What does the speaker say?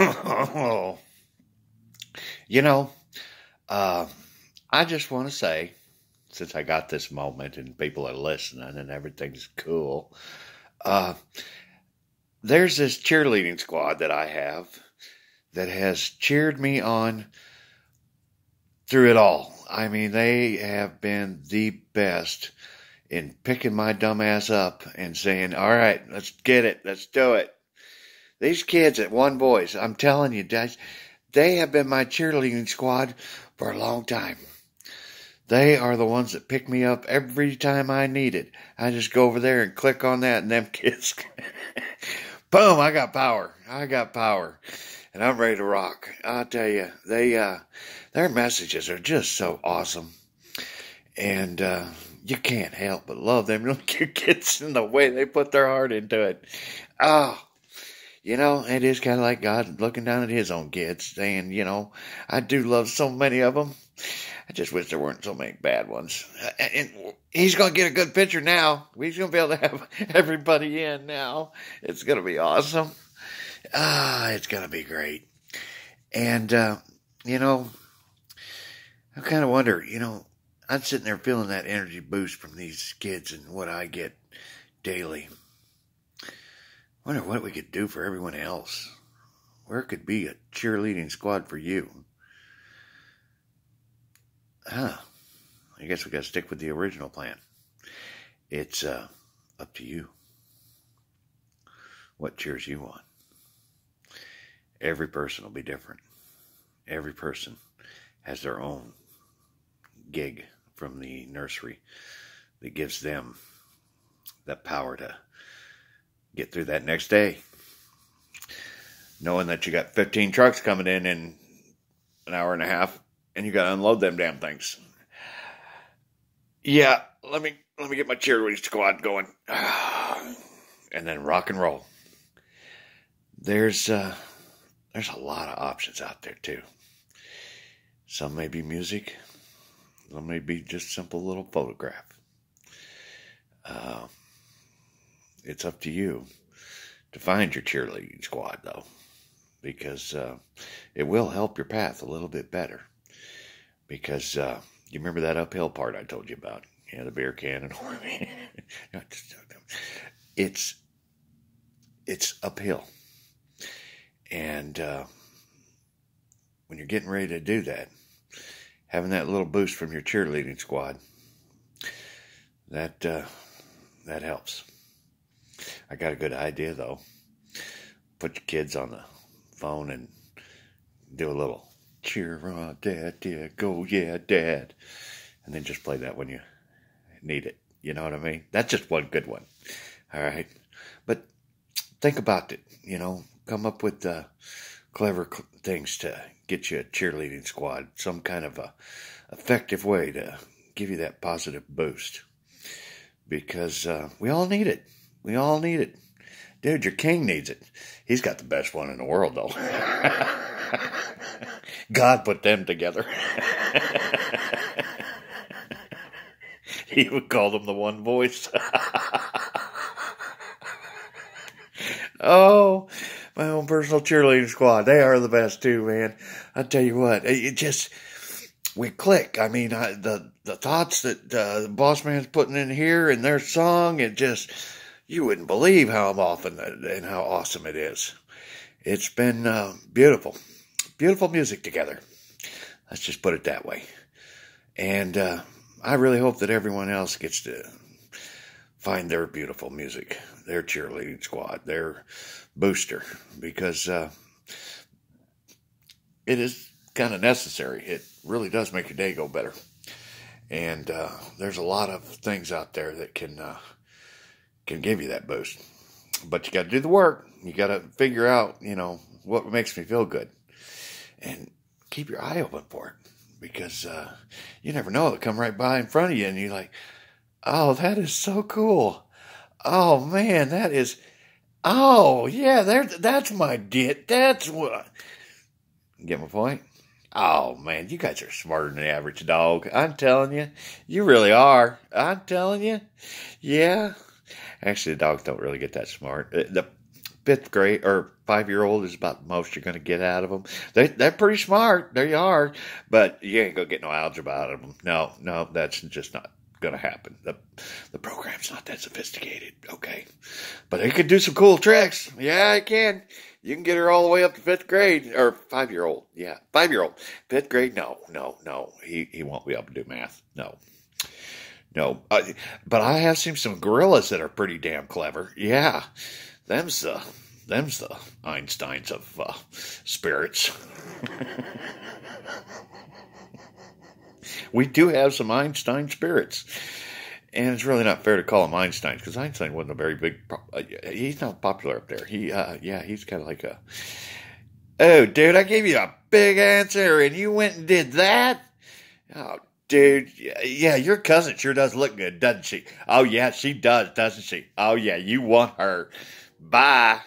you know, uh, I just want to say, since I got this moment and people are listening and everything's cool, uh, there's this cheerleading squad that I have that has cheered me on through it all. I mean, they have been the best in picking my dumb ass up and saying, all right, let's get it. Let's do it. These kids at One Voice, I'm telling you, they have been my cheerleading squad for a long time. They are the ones that pick me up every time I need it. I just go over there and click on that, and them kids, boom, I got power. I got power, and I'm ready to rock. I'll tell you, they, uh, their messages are just so awesome, and uh, you can't help but love them little kids in the way they put their heart into it. Oh, you know, it is kind of like God looking down at his own kids, saying, you know, I do love so many of them. I just wish there weren't so many bad ones. And he's going to get a good picture now. He's going to be able to have everybody in now. It's going to be awesome. Ah, it's going to be great. And, uh, you know, I kind of wonder, you know, I'm sitting there feeling that energy boost from these kids and what I get daily. I wonder what we could do for everyone else. Where could be a cheerleading squad for you? Huh. I guess we got to stick with the original plan. It's uh, up to you. What cheers you on? Every person will be different. Every person has their own gig from the nursery that gives them the power to get through that next day. Knowing that you got 15 trucks coming in in an hour and a half and you got to unload them damn things. Yeah, let me let me get my cheerleading squad going. And then rock and roll. There's uh there's a lot of options out there too. Some may be music, some may be just simple little photograph. Uh, it's up to you to find your cheerleading squad, though, because uh, it will help your path a little bit better. Because uh, you remember that uphill part I told you about? Yeah, the beer can and it's it's uphill, and uh, when you're getting ready to do that, having that little boost from your cheerleading squad, that uh, that helps. I got a good idea though. Put your kids on the phone and do a little cheer on, dad, yeah, go, yeah, dad, and then just play that when you need it. You know what I mean? That's just one good one. All right, but think about it. You know, come up with uh, clever cl- things to get you a cheerleading squad, some kind of a effective way to give you that positive boost, because uh, we all need it. We all need it. Dude, your king needs it. He's got the best one in the world, though. God put them together. he would call them the one voice. oh, my own personal cheerleading squad. They are the best too, man. I tell you what, it just we click. I mean, I, the the thoughts that uh, the boss man's putting in here and their song, it just you wouldn't believe how often and how awesome it is. It's been uh, beautiful, beautiful music together. Let's just put it that way. And uh, I really hope that everyone else gets to find their beautiful music, their cheerleading squad, their booster, because uh, it is kind of necessary. It really does make your day go better. And uh, there's a lot of things out there that can uh, can give you that boost. But you got to do the work. You got to figure out, you know, what makes me feel good, and keep your eye open for it because uh, you never know. It'll come right by in front of you, and you're like, "Oh, that is so cool! Oh man, that is." Oh yeah, there. That's my dit. That's what. Get my point? Oh man, you guys are smarter than the average dog. I'm telling you, you really are. I'm telling you, yeah. Actually, the dogs don't really get that smart. Uh, the fifth grade or five year old is about the most you're going to get out of them. They they're pretty smart. They are, but you ain't gonna get no algebra out of them. No, no, that's just not going to happen. The the program's not that sophisticated. Okay, but they can do some cool tricks. Yeah, I can. You can get her all the way up to fifth grade or five year old. Yeah, five year old. Fifth grade? No, no, no. He he won't be able to do math. No. No, but I have seen some gorillas that are pretty damn clever. Yeah, them's the them's the Einsteins of uh, spirits. we do have some Einstein spirits. And it's really not fair to call him Einstein because Einstein wasn't a very big. Uh, he's not popular up there. He, uh, yeah, he's kind of like a. Oh, dude, I gave you a big answer and you went and did that. Oh, dude, yeah, your cousin sure does look good, doesn't she? Oh yeah, she does, doesn't she? Oh yeah, you want her. Bye.